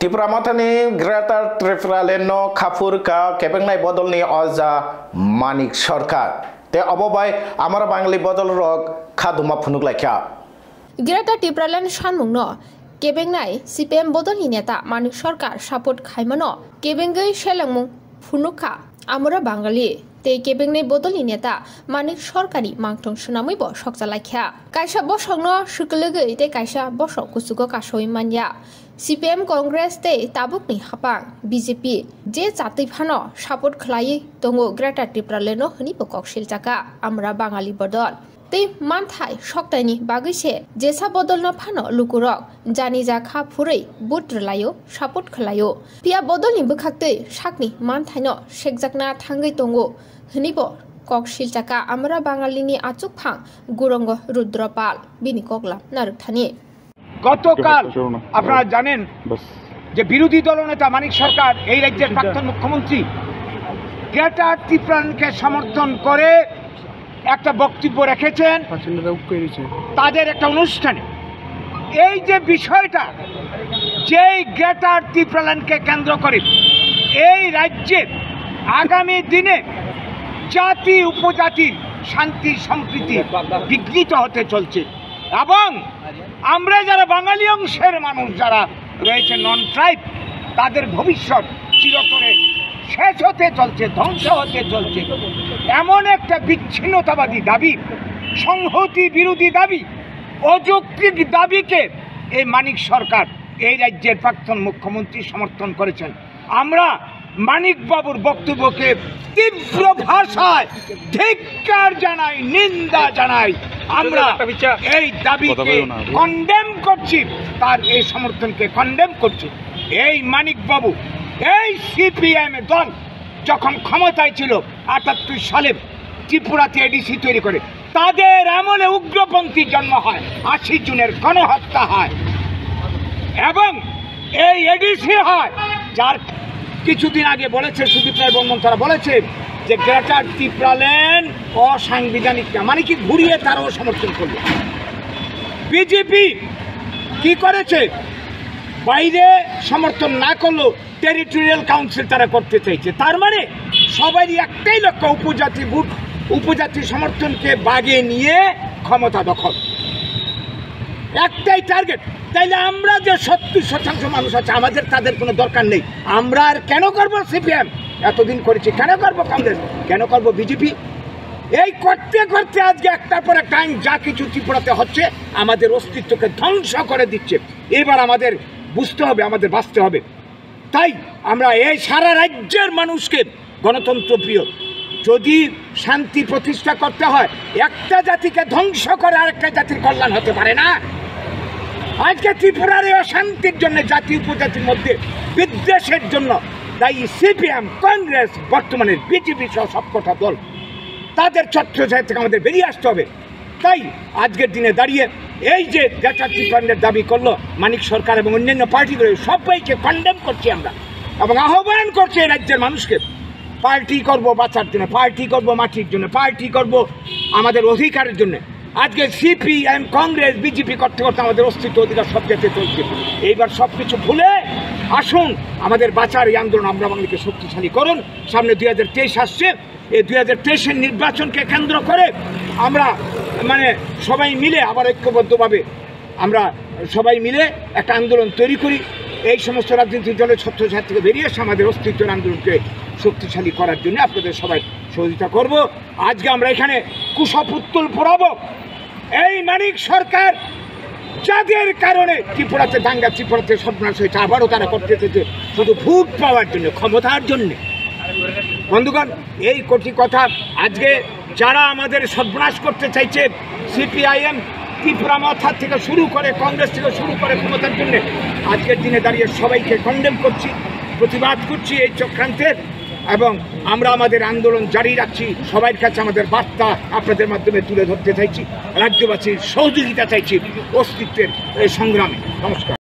ত্রিপুরা মাথানি, গ্রেটার ত্রিপুরা ত্রিপুরালেন খাফুরকা কেবেংনাই বদলনি অজা মানিক সরকার। তে অববাই আমার বাঙালি বদল রক, খাদুমা ফুনুক লাইখা। গ্রেটার ত্রিপুরালেন্ড সানমুং ন কেবেংনাই সিপিএম বদলনি নেতা মানিক সরকার সাপোর্ট খাইমন কেবেঙ্গই সেলাংমুং ফুনুকা আমরা বাঙালি। তে কেবেংনাই বদলনি নেতা। মানিক সরকারি মাংটং সুনামৈব সকজালাইখ্যা কাইসা বসংনো সুকলগে তে কাইসা বসক কুসুগ কাসই মানিয়া। সিপিএম কংগ্রেস তে তাবুকনি হাপাং। বিজেপি যে জাতি ফানো সাপোর্ট খালাই দঙ্গো গ্রেটার টিপ্রালেনো হনিব ককশিল চাকা। আমরা বাঙালি বদল। Tei manthai soktaini bagise jesa bodolno phano lukurok jani ja kha phurei butrlayo support khlayo pia bodolni bukhaktei sakni manthaino sekjakna thangai tongo hnibo কক শিলচাকা আমরা বাঙালিনি আচুক ফাং গুরঙ্গ রুদ্রপাল বিনি কগলা নারুকথানি গতকাল আপনারা জানেন যে বিরোধী দলনেতা মানিক সরকার এই রাজ্যের প্রাক্তন মুখ্যমন্ত্রী গ্রেটার ত্রিপুরানকে সমর্থন করে একটা বক্তব্য রেখেছেন তাদের একটা অনুষ্ঠানে। এই যে বিষয়টা যেই গ্রেটার ত্রিপুরানকে কেন্দ্র করে এই রাজ্যে আগামী দিনে জাতি উপজাতির শান্তি সম্প্রীতি বিঘ্নিত হতে চলছে। এবং আমরা যারা বাঙালি অংশের মানুষ যারা রয়েছে নন ট্রাইব তাদের ভবিষ্যৎ চিরতরে শেষ হতে চলছে ধ্বংস হতে চলছে। এমন একটা বিচ্ছিন্নতাবাদী দাবি সংহতি বিরোধী দাবি অযৌক্তিক দাবিকে এই মানিক সরকার এই রাজ্যের প্রাক্তন মুখ্যমন্ত্রী সমর্থন করেছেন। আমরা মানিকবাবুর বক্তব্যকে তীব্র ভাষায় ধিক্কার জানাই নিন্দা জানাই। আমরা এই দাবিকে কন্ডেম করছি তার এই সমর্থনকে কন্ডেম করছি। এই মানিকবাবু এই সিপিএম দল যখন ক্ষমতায় ছিল, আটাত্তর সালে ত্রিপুরাতে এডিসি তৈরি করে, তাদের আমলে উগ্রপন্থী জন্ম হয়, আশি জুনের গণহত্যা হয়। এবং এই এডিসি হয়, যার কিছুদিন আগে বলেছে, সুদীপ রায় বর্মন তারা বলেছে যে গ্রেটার ত্রিপুরালেন অসাংবিধানিক মানে কি ঘুরিয়ে তারাও সমর্থন করবে। বিজেপি কি করেছে? বাইরে সমর্থন না করলেও টেরিটোরিয়াল কাউন্সিল তারা করতে চাইছে। তার মানে সবারই একটাই লক্ষ্য, উপজাতি ভোট, উপজাতি সমর্থনকে বাগে নিয়ে ক্ষমতা দখল। একটাই টার্গেট তাইলে আমরা যে সত্তর শতাংশ মানুষ আছে, আমাদের তাদের কোনো দরকার নেই। আমরা আর কেন করব সিপিএম? এতদিন করেছি, কেন করব কংগ্রেস? কেন করব বিজেপি? এই করতে করতে আজকে একটার পর একটা আইন যা কিছু ত্রিপুরাতে হচ্ছে, আমাদের অস্তিত্বকে ধ্বংস করে দিচ্ছে। এবার আমাদের বুঝতে হবে, আমাদের বাঁচতে হবে। তাই আমরা এই সারা রাজ্যের মানুষকে গণতন্ত্র প্রিয়, যদি শান্তি প্রতিষ্ঠা করতে হয়, একটা জাতিকে ধ্বংস করে আরেকটা জাতির কল্যাণ হতে পারে না। আজকে ত্রিপুরার এই অশান্তির জন্য, জাতি উপজাতির মধ্যে, বিদ্বেষের জন্য দায়ী সিপিএম, কংগ্রেস, বর্তমানে বিজেপি সহ সবকটা দল। তাদের চত্র থেকে আমাদের বেরিয়ে আসতে হবে। তাই আজকের দিনে দাঁড়িয়ে এই যে জাতীয় ফান্ডের দাবি করল, মানিক সরকার এবং অন্যান্য পার্টিগুলো, সবাইকে কন্ডেম করছি আমরা এবং আহ্বান করছি এই রাজ্যের মানুষকে। পার্টি করব বাঁচার জন্য, পার্টি করব মাটির জন্য, পার্টি করব আমাদের অধিকারের জন্য। আজকে সিপিএম, কংগ্রেস, বিজেপি করতে করতে আমাদের অস্তিত্ব অধিকার সব জায়গায় চলছে। এইবার সব কিছু ভুলে আসুন, আমাদের বাঁচার এই আন্দোলন আমরা বাঙালিকে শক্তিশালী করুন। সামনে দুই হাজার তেইশ আসছে, এই দুই হাজার তেইশের নির্বাচনকে কেন্দ্র করে আমরা মানে সবাই মিলে আবার ঐক্যবদ্ধভাবে আমরা সবাই মিলে একটা আন্দোলন তৈরি করি। এই সমস্ত রাজনৈতিক দলের ছত্রছায়ার থেকে বেরিয়ে এসে আমাদের অস্তিত্বের আন্দোলনকে শক্তিশালী করার জন্য আপনাদের সবাই সহযোগিতা করব। আজকে আমরা এখানে কুশপুত্তুল পড়াবো। এই মানিক সরকার যাদের কারণে ত্রিপুরাতে দাঙ্গা, ত্রিপুরাতে সর্বনাশ হয়েছে, আবারও তারা করতে চেয়েছে শুধু ভোট পাওয়ার জন্য, ক্ষমতার জন্যে। বন্ধুগণ, এই কোটি কথা আজকে যারা আমাদের সর্বনাশ করতে চাইছে, সিপিআইএম, ত্রিপুরা মাথার থেকে শুরু করে কংগ্রেস থেকে শুরু করে ক্ষমতার জন্য, আজকের দিনে দাঁড়িয়ে সবাইকে কন্ডেম করছি, প্রতিবাদ করছি এই চক্রান্তের এবং আমরা আমাদের আন্দোলন জারি রাখছি, সবার কাছে আমাদের বার্তা আপনাদের মাধ্যমে তুলে ধরতে চাইছি, রাজ্যবাসীর সহযোগিতা চাইছি অস্তিত্বের এই সংগ্রামে। নমস্কার।